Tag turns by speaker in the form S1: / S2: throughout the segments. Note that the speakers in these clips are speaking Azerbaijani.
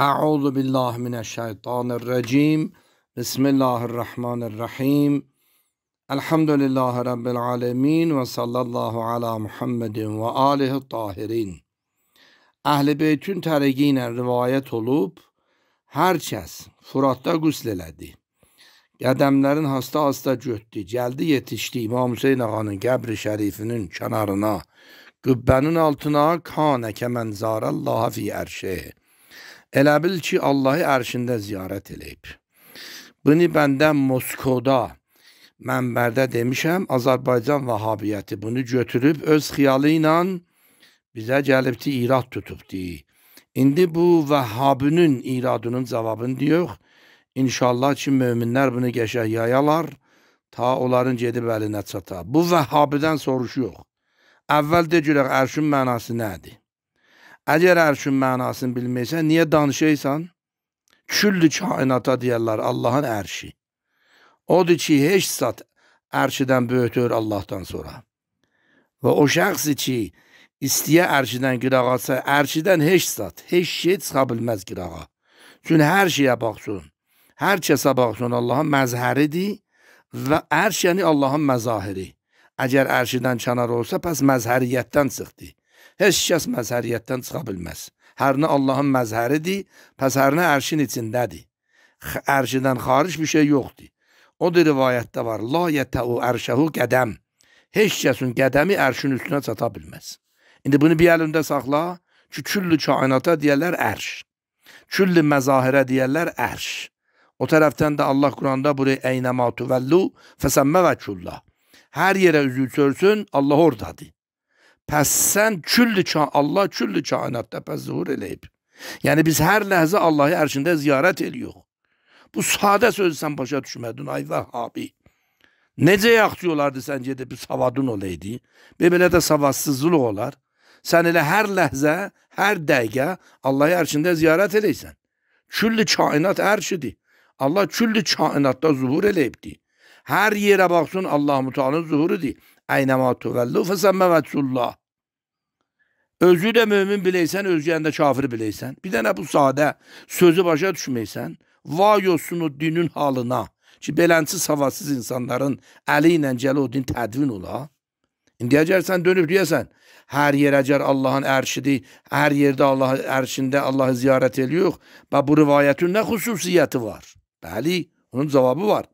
S1: Euzu billahi mineşşeytanirracim. Bismillahirrahmanirrahim. Elhamdülillahi rabbil alamin ve sallallahu ala Muhammedin ve alihi tahirin. Ahli beytün tarihiyle rivayet olup herkes Fırat'ta gusleledi. Qədəmlərin hasta-hasta götdü, gəldi yetişdi İmam Hüseyn ağanın qəbri şərifinin kənarına, qübbənin altına, kanə kəmən zarallaha fi. Elə bil ki, Allahı ərşində ziyarət eləyib. Bunu bəndən Moskvada mənbərdə demişəm, Azərbaycan Vahabiyyəti bunu götürüb öz xiyalı ilə bizə gəlibdi, irad tutubdi. İndi bu Vəhhabinin iradının cavabını deyirik. İnşallah ki, möminlər bunu qəşək yayalar, ta onların gedib əlinə çata. Bu Vəhhabidən soruşuyor. Əvvəl de görək, ərşin mənası nədir? Əgər ərşin mənasını bilməysən, niyə danışaysan? Küllü kainata deyərlər Allahın ərşi. Odur ki, heç zat ərşidən böyütür Allahdan sonra. Və o şəxsi ki, istəyə ərşidən qırağatsa, ərşidən heç zat, heç şey çıxa bilməz qırağa. Çünki hər şeyə baxsın, hər kəsə baxsın Allahın məzhəridir və ərş yəni Allahın məzahiri. Əgər ərşidən kənar olsa, pəs məzhəriyyətdən çıxdı. Heç kəs məzhəriyyətdən çıxa bilməz. Hərinə Allahın məzhəridir, pəs hərinə ərşin içindədir. Ərşidən xaric bir şey yoxdur. O da rivayətdə var. La yətəu ərşəhu qədəm. Heç kəsin qədəmi ərşin üstünə çata bilməz. İndi bunu bir əlində saxla ki, küllü kainata deyərlər ərş. Küllü məzahirə deyərlər ərş. O tərəfdən də Allah Quranda buraya əynəma tuvəllu fəsəmmə və küllah. Hər yerə üzü çörsün, Allah oradadır. Pəs sən küllü Allah küllü kainatda pəs zuhur eləyib. Yəni biz hər ləhzə Allahı ərşində ziyarət eləyirik. Bu sadə sözü sən başa düşmədin, ay Vəhhabi. Necə yaxşı olardı sən gedib bir savadın olaydı? Və belə də savadsızlıq olar. Sən elə hər ləhzə, hər dəqiqə Allahı ərşində ziyarət eləysən. Küllü kainat ərşidir. Allah küllü kainatda zuhur eləyibdir. Hər yerə baxsın Allah Müteala'nın zuhurudur. Əynəma tuvəllu fəsəmmə vəcullah. Özü də mömin biləysən, özgəyəndə kafir biləysən. Bir dənə bu sadə sözü başa düşməysən, vay olsun o dinin halına ki, belənçi savadsız insanların əli ilə gəli o din tədvin ola. İndi əgər sən dönüb deyəsən, hər yer əgər Allahın ərşidir, hər yerdə Allah ərşində Allahı ziyarət ediyor və bu rivayətin nə xüsusiyyəti var? Bəli, onun cavabı var.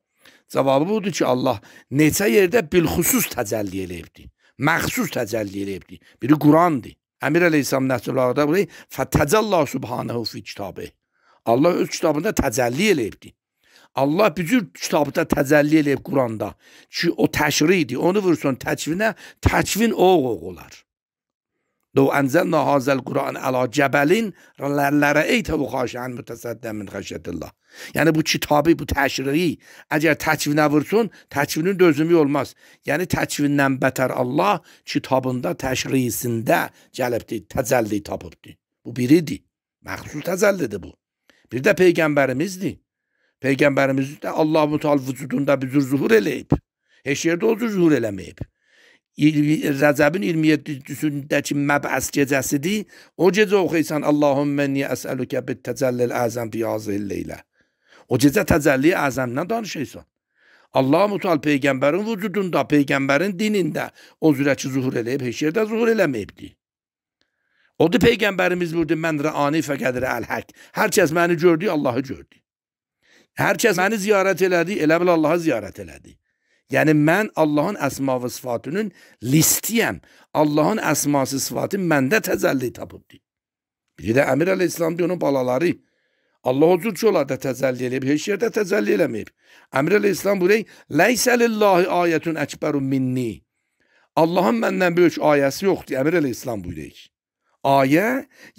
S1: Cavabı budur ki, Allah neçə yerdə bilxüsus təcəlli eləyibdir. Məxsus təcəlli eləyibdir. Biri Qurandır. Əmir Əleyhisselam Nəhsulullahda burayı Fətəcəllah Subhanehu fi kitabı. Allah öz kitabında təcəlli eləyibdir. Allah bücür kitabda təcəlli eləyib Quranda ki, o təşridir. Onu vursun təkvinə, təkvin o olar. لو انزلنا هذا القرآن على جبل لرأيته خاشعا متصدعا من خشیت الله Yəni bu kitabı, bu təşriği əgər təkvinə vursun, təkvinin dözümü olmaz. Yəni təkvindən bətər Allah kitabında, təşriğisində gəlibdir, təcəlli tapıbdır. Bu biridir. Məxsus təzəllidir bu. Bir də Peyğəmbərimizdir. Peyğəmbərimiz də Allah mütal vücudunda bir zuhur eləyib. Heç yerdə o zuhur eləməyib. Rəcəbin 27-cüsündəki məbəs gecəsidir. O gecə oxuysan Allahümmə niyə əsəlükə bit təcəllil əzəm fi yazihil leylə. O gecə təcəlli əzəmdən danışırsan. Allah mutal peyğəmbərin vücudunda, peyğəmbərin dinində o zürəki zuhur eləyib, heç yerdə zuhur eləməyibdi. Odur peyğəmbərimiz buyurdu, mən rəani fəqədir əl-hək. Hər kəs məni gördü, Allahı gördü. Hər kəs məni ziyarət elədi, elə bil Allahı ziyarət elədi. Yəni mən Allahın əsma və sıfatının listiyəm. Allahın əsması sıfatı məndə təzəlli tapıbdır. Biri də Əmir əleyhissalam onun balaları. Allah o cür ki, onlar da təzəlli eləyib, heç yerdə təzəlli eləməyib. Əmir əleyhissalam buyuruyor, Ləysə lillahi ayətun əkbəru minni. Allahın məndən böyük ayəsi yoxdur, Əmir əleyhissalam buyuruyor. Ayə,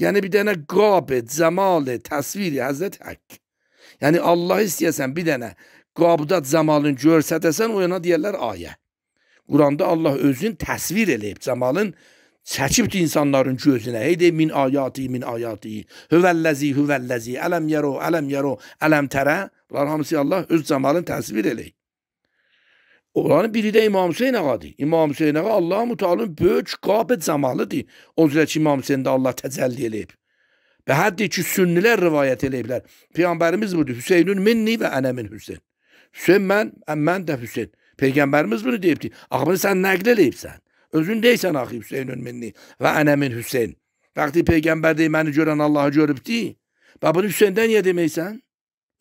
S1: yəni bir dənə qabı, cəmalı, təsviri, Həzrət Həkk. Yəni Allah istəyəsən bir dənə qabda camalın görsədəsən o yana deyərlər ayə. Quranda Allah özün təsvir eləyib camalın çəkibdir insanların gözünə. Hey de min ayati min ayati. Hüvəlləzi hüvəlləzi. Ələm yəro, ələm yəro, ələm tərə. Bunlar hamısı Allah öz camalın təsvir eləyib. Onların biri də İmam Hüseyin ağadır. İmam Hüseyin ağa Allah Mutalın böyük qabı camalıdır. O üzrə ki İmam Hüseyin də Allah təcəlli eləyib. Və həddi ki, sünnilər rivayət eləyiblər. Peyğəmbərimiz budur. Hüseynün minni və ənə min Hüseyn. Mən, mən də Hüseyn. Peyğəmbərimiz bunu deyibdi. Axı sən nəql eləyibsən. Özün deysən axı Hüseynün minni və ənə min Hüseyn. Vaxtı Peyğəmbər deyir, məni görən Allahı görübdi. Və bunu Hüseyndən niyə deməksən?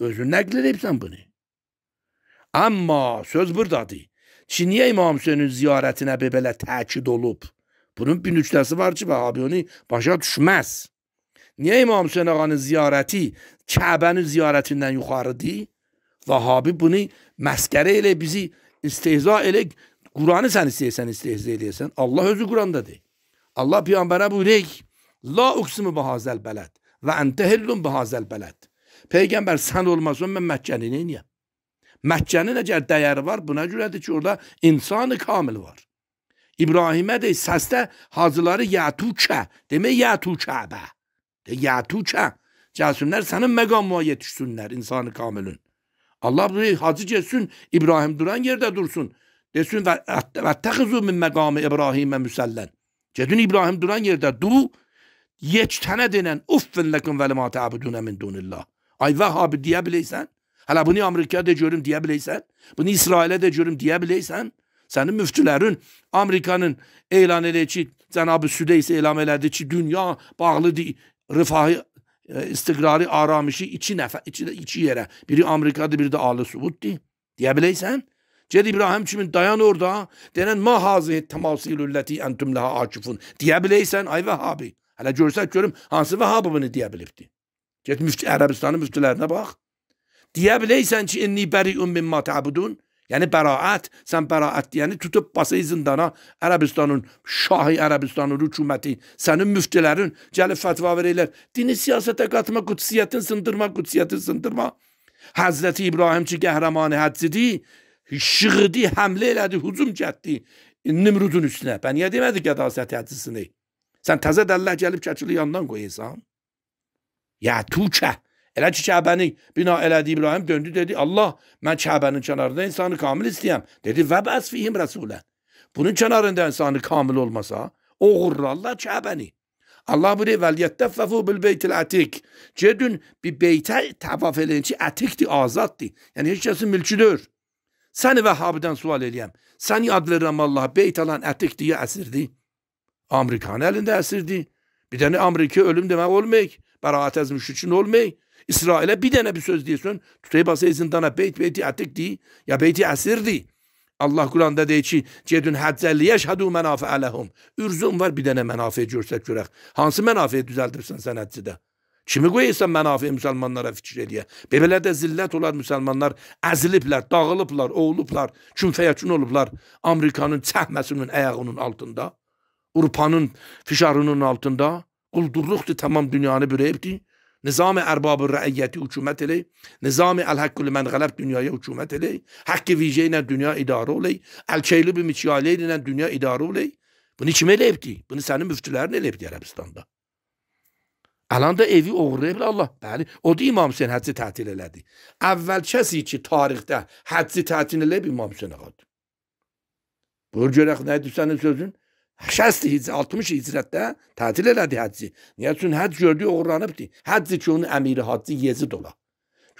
S1: Özün nəql edibsən bunu. Amma söz buradadır. Ki, niyə İmam Hüseynin ziyarətinə belə təkid olub? Bunun bir nüktəsi var ki, Vahabi onu başa düşməz. Niyə İmam Hüseyin ağanın ziyarəti Kəbənin ziyarətindən yuxarıdır? Vahabi bunu məskərə elə bizi istehza elə Quranı sən istəyirsən istehza eləyəsən. Allah özü Qurandadır. Allah Peyğəmbərə buyurur La uqsimu bihazəl bələd və əntə hillun bihazəl bələd. Peyğəmbər sən olmasın mən Məkkəni neyniyəm? Məkkənin əgər dəyəri var, buna görədir ki, orada insanı kamil var. İbrahimə də səsdə hacıları yətükə, demək yətükəbə. De yətükə. Gəlsinlər sənin məqamına yetişsinlər insanı kamilin. Allah buyuruyor hacı gelsin İbrahim duran yerde dursun. Desin və təxizu min məqamı İbrahimə müsəllen. Gedin İbrahim duran yerde du yeçtənə denən uffin ləkum və limə təbudunə min dunillah. Ay Vəhabi deyə biləysən? Hələ bunu Amerikada görüm deyə biləysən? Bunu İsrailə də görüm deyə biləysən? Sənin müftülərin Amerikanın elan edir ki, Cənab-ı Südeys elan elədi ki, dünya bağlıdır rifahı e, istiqrarı, aramışı iki nəfər, iki, iki yerə. Biri Amerikadır, biri də Ali Suuddur. Deyə biləysən? Ged İbrahim kimin dayan orada, denən ma hazihi təmasilülləti əntum ləhə akifun. Deyə biləysən, ay Vəhabi. Hələ görsək görüm hansı Vəhabi bunu deyə bilibdi. Get müftü, Ərəbistanın müftülərinə bax. Deyə biləysən ki, inni bəriun mimma təbudun. Yəni bəraət, sən bəraət deyəni tutub bası zindana Ərəbistanın şahı Ərəbistanın hökuməti, sənin müftülərin gəlib fətva verirlər. Dini siyasətə qatma, qudsiyyətin sındırma, qudsiyyətin sındırma. Həzrəti İbrahim ki, qəhrəmanı həccidir, şığıdı, həmlə elədi, hücum getdi Nimrudun üstünə. Bən niyə demədi qədasət həccisini? Sən təzə dəllər gəlib keçili yandan qoyursan. Ya tuçə. Elə ki Kəbəni bina elədi İbrahim döndü dedi Allah mən Kəbənin kənarında insanı kamil istəyəm. Dedi və bəs fihim rəsulən. Bunun kənarında insanı kamil olmasa oğurlarlar Kəbəni. Allah buyuruyor vel yettefefu bil beytil atik. Gedin bir beytə təvaf eləyin ki ətikdir, azaddır. Yəni heç kəsin mülküdür. Səni Vəhhabidən sual eləyəm. Səni ad verirəm Allah beyt alan ətikdir ya əsirdir? Amerikanın əlində əsirdir. Bir dənə Amerika ölüm demək olmayıq. Bəraət əz müşrikin olmayıq. İsrail'e bir tane bir söz diyorsun. Tutayba zindana beyt beyti atik di ya beyti asir di. Allah Kur'an'da diyor ki cedün hadzelli yeşhadu menafe alehum. Ürzüm var bir tane menafe görsə görək. Hansı menafe düzəldirsən sən həccdə? Kimi qoyursan menafe müsəlmanlara fikir eləyə. Bebelə də zillət olar müsəlmanlar əziliblər, dağılıblar, oğulublar, künfəyəkün olublar. Amerikanın çəhməsinin əyağının altında. Urpanın fişarının altında. Quldurluqdur tamam dünyanı bürəyibdir. Nizam-ı ərbab-ı rəiyyəti hükümət elək, Nizam-ı əl-haqqül mən qələb dünyaya hükümət elək, haqqı vicə ilə dünya idarə olək, əl-keyli bir mikyali ilə dünya idarə olək. Bunu kim eləyibdi? Bunu sənin müftülərin eləyibdi Ərəbistanda. Alan da evi oğurlayıblar Allah. Bəli, o da İmam Hüseyin həcci tətil elədi. Əvvəl kəsi ki, tarixdə həcci tətil eləyib İmam Hüseyin ağadır. Buyur görək, nədir sənin sözün? 60 hic 60 hicrətdə tətil elədi həcci. Niyə? Üçün həcc gördüyü oğurlanıbdı. Həcc ki onun əmiri haccı Yezid ola.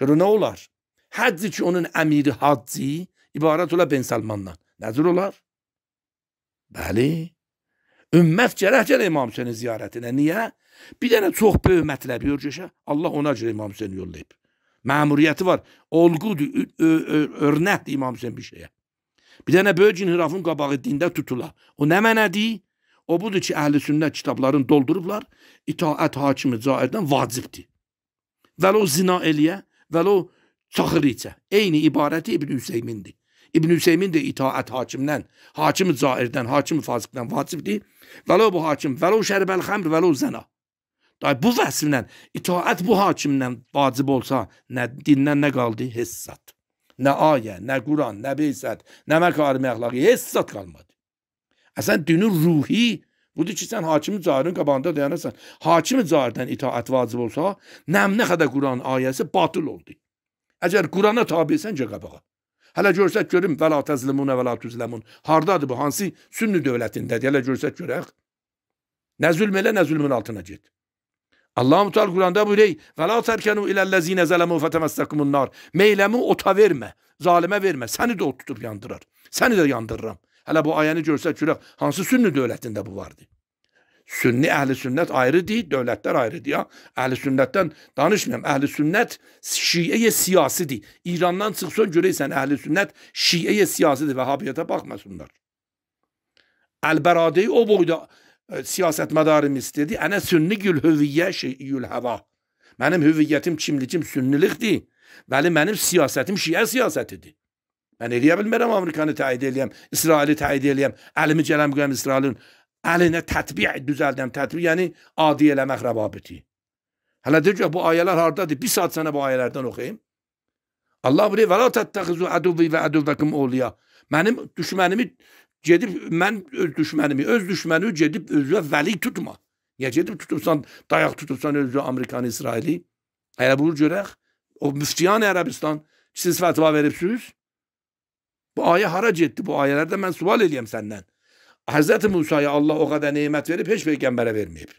S1: Görə nə olar? Həcc ki onun əmiri haccı ibarət ola Ben Salmandan. Nəzir olar? Bəli. Ümmət gərək gələ İmam Hüseynin ziyarətinə. Niyə? Bir dənə çox böyük mətləbi örgəşə Allah ona görə İmam Hüseyni yollayıb. Məmuriyyəti var. Olqudur, örnəkdir İmam Hüseyin bir şeyə. Bir dənə böyük inhirafın qabağı dində tutula. O nə mənədir? O budur ki, əhl-i sünnət kitablarını doldurublar. İtaət hakimi cairdən vacibdir. Vəlo zina eləyə, vəlo çaxır içə. Eyni ibarəti İbn Hüseymindir. İbn Hüseymin də itaət hakimdən, hakimi cairdən, hakimi fasiqdən vacibdir. Vəlo bu hakim, vəlo şərbəl xəmr, vəlo zəna. Day bu vəsflə itaət bu hakimdən vacib olsa, nə dindən nə qaldı? Hissat. Nə ayə, nə Quran, nə beysət, nə məkarimi əxlaqi, heç zat qalmadı. Əsən dinin ruhi budur ki, sən hakimi cahilin qabağında dayanırsan. Hakimi cahildən itaət vacib olsa, nəm nə qədər Quran ayəsi batıl oldu. Əgər Qurana tabisən ki, qabağa. Hələ görsək görüm, və la təzlimun və la tuzləmun. Hardadır bu? Hansı sünni dövlətindədir? Hələ görsək görək. Nə zülm elə, nə zülmün altına get. Allah Teala Kur'an'da buyuruyor. Ve la terkenu ilellezine zelemu fetemessekumun nar. Meylemi ota verme. Zalime verme. Seni de ot tutup yandırar. Seni de yandırıram. Hele bu ayəni görsək görək, hansı sünni dövlətində bu vardı? Sünni əhli sünnət ayrıdır, dövlətlər ayrıdır ya. Əhli sünnətdən danışmıyorum. Əhli sünnət şiəyə siyasidir. İrandan çıxsan görəysən əhli sünnət şiəyə siyasidir. Vəhabiyyətə baxmasınlar. Əl-Bəradi o boyda e, siyasetmedarım istedi. Ana sünni gül hüviyyə şeyül hava. Mənim hüviyyətim, kimlikim sünnilikdir. Bəli, mənim siyasətim şiə siyasətidir. Mən eləyə bilmərəm Amerikanı təyid eləyəm, İsraili təyid eləyəm, əlimi gələm qoyam İsrailin əlinə tətbiq düzəldəm, tətbiq yəni adi eləmək rəvabiti. Hələ deyir ki, bu ayələr hardadır? Bir saat sənə bu ayələrdən oxuyayım. Allah buyuruyor, və la təttəxizu əduvi və əduvvəkum oliya. Mənim düşmənimi gedib, mən öz düşmənimi, öz düşməni gedib özünə vəli tutma. Niyə gedib tutubsan, dayaq tutubsan özü Amerikanı, İsraili? Hələ bunu görək. O müftiyan Ərəbistan siz fətva veribsiniz. Bu ayə hara getdi? Bu ayələrdə mən sual eləyəm səndən. Həzrəti Musaya Allah o qədər nemət verib, heç peyğəmbərə verməyib.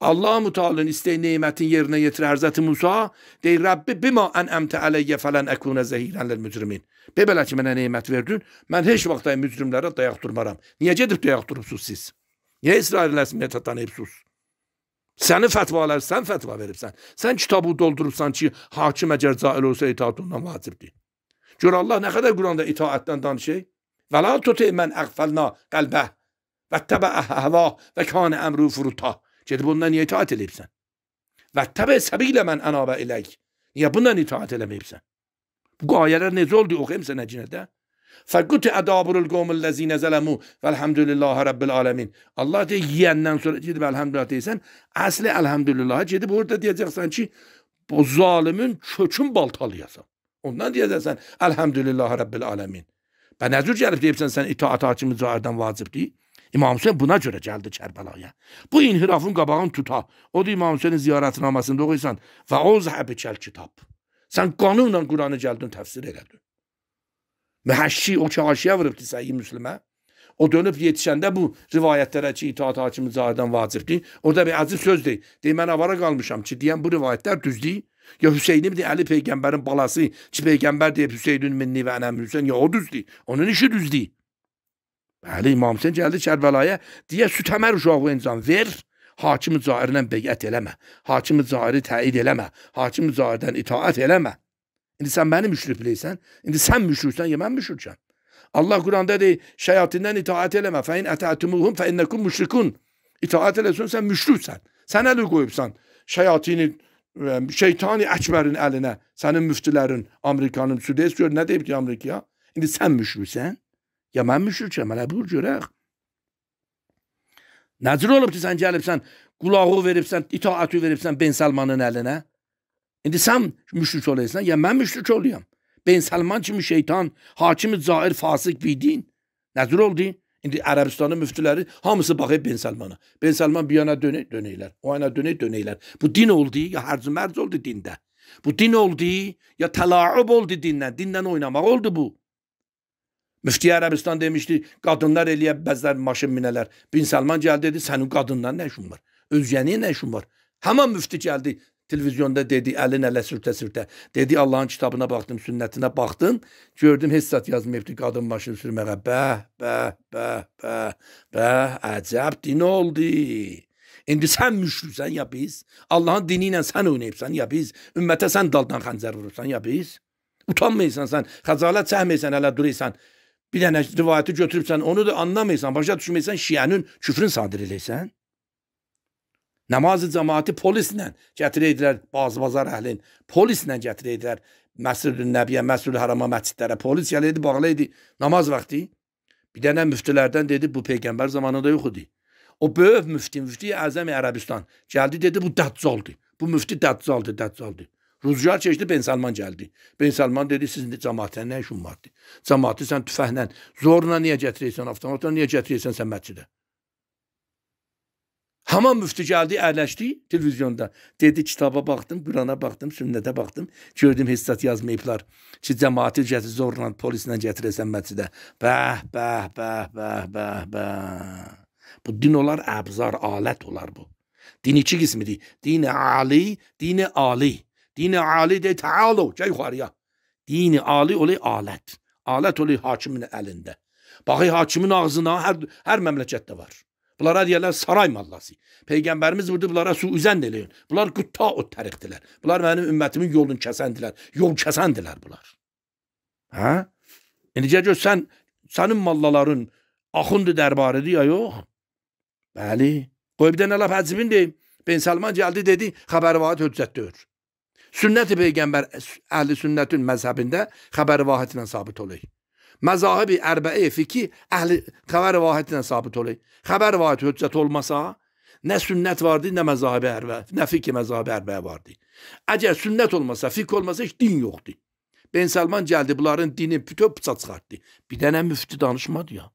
S1: Allah Müteala'nın isteği nimetin yerine getirir Hazreti Musa deyir Rabbi bima en'emte aleyye falan ekune zehiren lil mücrimin. Be belə ki mənə nemət verdin, mən heç vaxt mücrimlərə dayaq durmaram. Niyə gedib dayaq durubsuz siz? Niyə İsrail rəsmiyyətə tanıyıbsuz? Sənin fətvalar, sən fətva veribsən. Sən kitabı doldurubsan ki, hakim əgər cail olsa itaat ondan vacibdir. Gör Allah nə qədər Quranda itaətdən danışır. Və la tuti mən əğfəlna qəlbə və təbə əhva və kanə əmru furuta. Gedib ondan niyə itaat edibsən? Və təbə səbilə mən ənabə ilək. Niyə bundan itaat eləməyibsən? Bu ayələr necə oldu? Oxuyayım sənə cinədə. Fəqquti ədaburul qomul ləzinə zələmu vəlhəmdülillah rəbbil aləmin. Allah deyir, yiyəndən sonra gedib əlhəmdülillah deyirsən, əsli əlhəmdülillah gedib orada deyəcəksən ki, bu zalimin kökün baltalayasan. Ondan deyəcəksən, əlhəmdülillah rəbbil aləmin. Və nə cür gəlib deyibsən sən itaat hakimi cahirdən vacibdir? İmam Hüseyin buna görə gəldi Kərbəlaya. Bu inhirafın qabağını tuta. O da İmam Hüseynin ziyarətnamasında oxuysan və o zəhəbi kəl kitab. Sən qanunla Quranı gəldin təfsir elədin. Məhəşşi o çaşiyə vurubdu Səhih Müslimə. O dönüb yetişəndə bu rivayətlərə ki, itaat hakimi cahirdən vacibdir. Orada bir əziz söz deyil. Deyir, mən avara qalmışam ki, deyən bu rivayətlər düzdür. Ya Hüseynim deyir, Əli Peyğəmbərin balası ki, Peyğəmbər deyib Hüseynün minni və ənəm Hüseyin. Ya o düzdür. Onun işi düzdür. Bəli, İmam Hüseyin gəldi Kərbəlaya, deyə sütəmər uşağı insan ver, hakimi cahirlə beyət eləmə, hakimi cahiri təyid eləmə, hakimi cahirdən itaat eləmə. İndi sən məni müşrik bilirsən, indi sən müşriksən, ya mən müşrikəm. Allah Quranda deyir, şeyatindən itaat eləmə, fəin ətətumuhum fə innəkum müşrikun. İtaat eləsən, sən müşriksən. Sən əli qoyubsan şeyatini, e, şeytani əkbərin əlinə, sənin müftilərin, Amerikanın, Südeys gör, nə deyib ki, Amerikaya? İndi sən müşriksən. Mən müşrikəm, hələ buyur görək. Nəcür olub ki, sən gəlibsən, qulağı veribsən, itaatı veribsən Ben Salmanın əlinə? İndi sən müşrik olaysan, ya mən müşrik oluyam. Ben Salman kimi şeytan, hakimi cair, fasik bir din. Nəcür oldu? İndi Ərəbistanın müftüləri hamısı baxıb Ben Salmana. Ben Salman bir yana dönə, dönəylər, o yana dönə, dönəylər. Bu din oldu, ya hərc mərc oldu dində. Bu din oldu, ya təlaub oldu dindən, dindən oynamaq oldu bu. Müfti Ərəbistan demişdi, qadınlar eləyə bəzər maşın minələr. Bin Salman gəldi dedi, sənin qadından nə işin var? Özgəniyə nə işin var? Həman müfti gəldi, televizyonda dedi, əlin ələ sürtə-sürtə. Dedi, Allahın kitabına baxdım, sünnətinə baxdım, gördüm, heç zat yazmayıbdı qadın maşın sürməyə. Bəh, bəh, bəh, bəh, bəh, əcəb din oldu. İndi sən müşriksən ya biz? Allahın dini ilə sən oynayıbsan ya biz? Ümmətə sən daldan xəncər vurursan ya biz? Utanmayırsan sən, xəcalət çəkməyirsən, hələ durursan. Bir dənə rivayəti götürübsən, onu da anlamayırsan, başa düşməyirsən, şiənin küfrün sadir eləyirsən. Namazı cəmaati polislə gətirəydilər bazı bazar əhlin. Polislə gətirəydilər Məscidül Nəbiyə, Məscidül Harama məscidlərə. Polis gələydi, bağlaydı namaz vaxtı. Bir dənə müftilərdən dedi, bu peyğəmbər zamanında yox idi. O böyük müfti, müfti Əzəm Ərəbistan gəldi, dedi bu dəccaldır. Bu müfti dəccaldır, dəccaldır. Rüzgar keçdi, Ben Salman gəldi. Ben Salman dedi, sizin cəmaatən nə işin vardı? Cəmaatı sən tüfəhlə, zorla niyə gətirirsən, avtomatla niyə gətirirsən sən məscidə? Haman müfti gəldi, əyləşdi televizyonda. Dedi, kitaba baxdım, Qurana baxdım, sünnətə baxdım. Gördüm, hissat yazmayıblar ki, cəmaati gətir, zorla, polislə gətirəsən məscidə. Bəh, bəh, bəh, bəh, bəh, bəh. Bu din olar, əbzar, alət olar bu. Din iki qismidir. Dini ali, dini ali. Din ali de taalo, gəl yuxarıya. Din ali olay alət. Alət olay hakimin əlində. Baxı hakimin ağzına hər hər məmləkətdə var. Bunlara deyirlər saray mallası. Peyğəmbərimiz burada bunlara su üzən deyir. Bunlar qutta o tərixdilər. Bunlar mənim ümmətimin yolunu kəsəndilər. Yol kəsəndilər bunlar. Hə? İndi gör sən sənin mallaların axundu dərbarıdır ya yox? Bəli. Qoy bir dənə laf həcibin deyim. Ben Salman gəldi dedi, xəbər vahid höccətdir. Sünnət-i Peyğəmbər əhli sünnətin məzhəbində xəbər vahidlə sabit olur. Məzahibi ərbəə fiki əhli xəbər vahidlə sabit olur. Xəbər vahid höccət olmasa, nə sünnət vardı, nə məzahibi ərbə, nə fiki məzahibi ərbəə vardı. Əgər sünnət olmasa, fik olmasa heç din yoxdur. Ben Salman gəldi, bunların dini bütöv bıça çıxartdı. Bir dənə müftü danışmadı ya.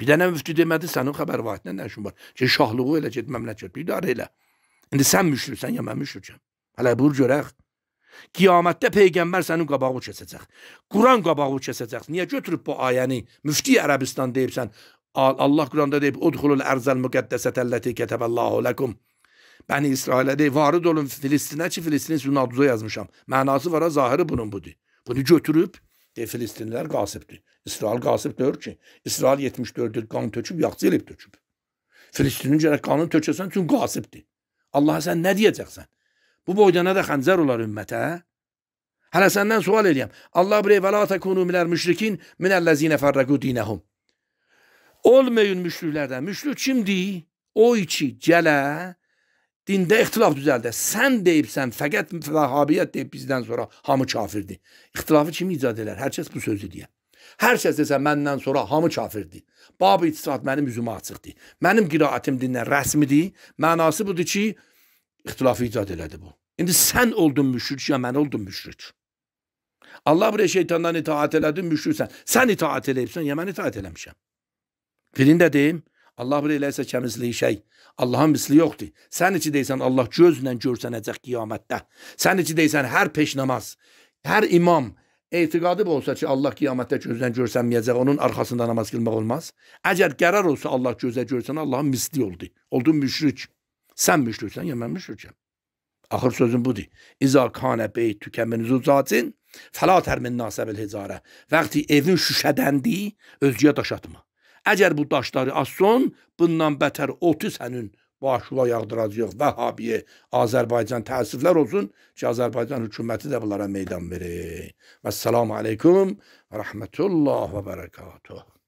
S1: Bir dənə müftü demədi, sənin xəbər vahidlə nə işin var? Ki, şahlığı elə get, məmləkət, idarə elə. İndi sən müşriksən, ya mən müşrikəm. Hələ buyur görək. Qiyamətdə Peyğəmbər sənin qabağı kəsəcək. Quran qabağı kəsəcək. Niyə götürüb bu ayəni müfti Ərəbistan deyibsən? Allah Quranda deyib, Udxulul ərzəl müqəddəsətəlləti kətəbəllahu ləkum. Bəni İsrailə deyib, varid olun Filistinə ki, Filistinin sünün aduza yazmışam. Mənası var, zahiri bunun budur. Bunu götürüb, de Filistinlilər qasibdir. İsrail qasib deyir ki, İsrail 74 il qan töküb, yaxçı elib töküb. Filistinin gərək qanın tökəsən, çünki qasibdir. Allaha sən nə deyəcəksən? Bu boyda nə də xəncər olar ümmətə? Hələ səndən sual eləyəm. Allah bir və la takunu minəl müşrikin minəlləzinə fərrəqu dinəhum. Olmayın müşriklərdən. Müşrik kimdir? O iki gələ dində ixtilaf düzəldə. Sən deyibsən, fəqət vəhabiyyət deyib bizdən sonra hamı kafirdir. İxtilafı kim icad edər? Hər kəs bu sözü deyər. Hər kəs desə məndən sonra hamı kafirdir. Bab itisad mənim üzümə açıqdır. Mənim qiraətim dindən rəsmidir. Mənası budur ki, ixtilafı icad elədi bu. İndi sən oldun müşrik ya mən oldum müşrik. Allah bir şeytandan itaat elədin müşriksən. Sən itaat eləyibsən ya mən itaat eləmişəm. Birində deyim, Allah bir eləsə kəmisliyi şey. Allahın misli yoxdur. Sən içi deysən Allah gözlə görsənəcək qiyamətdə. Sən içi deysən hər peş namaz, hər imam, etiqadı olsa ki, Allah qiyamətdə gözdən görsənməyəcək, onun arxasında namaz qılmaq olmaz. Əgər qərar olsa Allah gözə görsən, Allahın misli oldu. Oldun müşrik. Sən müşriksən, ya mən müşrikəm. Axır sözüm budur. İza kanə beyt tükəmin zucatin, fəla tərmin nasəbil hicarə. Vəqti evin şüşədəndi, özgəyə daş atma. Əgər bu daşları asson, bundan bətər 30 sənin başına yağdıracaq Vəhabiyə Azərbaycan təəssüflər olsun ki, Azərbaycan hökuməti də bunlara meydan verir. Və salamu aleykum və rəhmətullah və bərəkatuhu.